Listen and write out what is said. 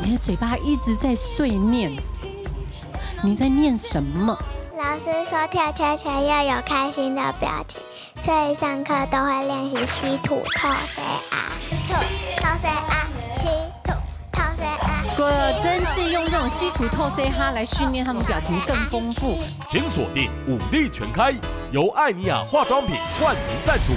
你的嘴巴一直在碎念，你在念什么？老师说跳圈圈要有开心的表情，所以上课都会练习吸吐透 C 啊，吐透 C 啊，吸吐透谁啊。果真是用这种稀土透 C 哈来训练他们表情更丰富。请锁定武力全开，由艾尼亚化妆品冠名赞助。